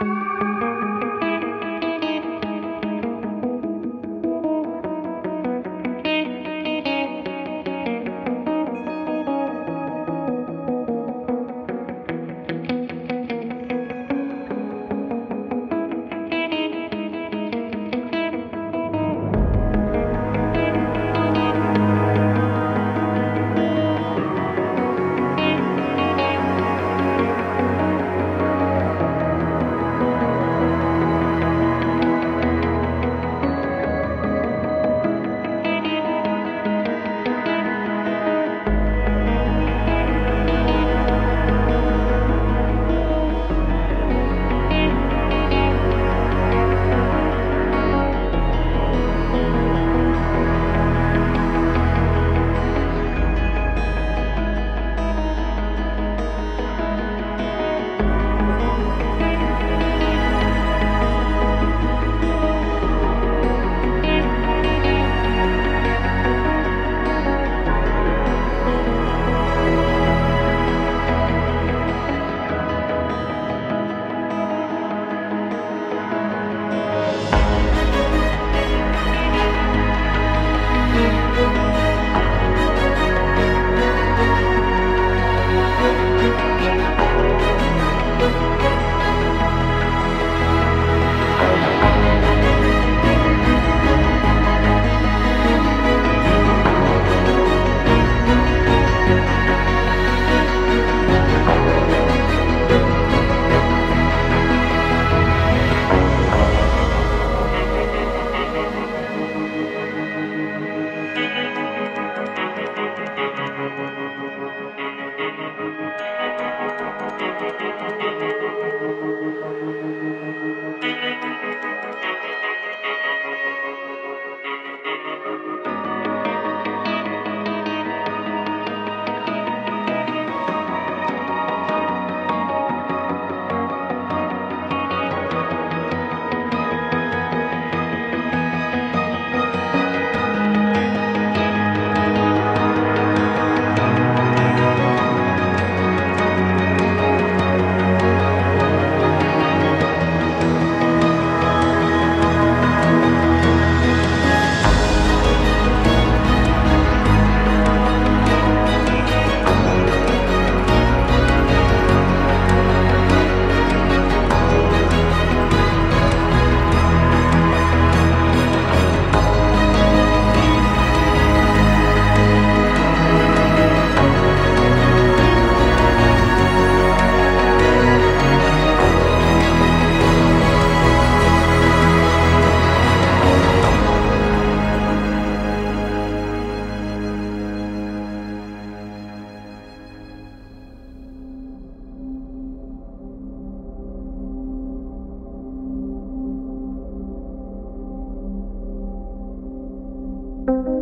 Bye. you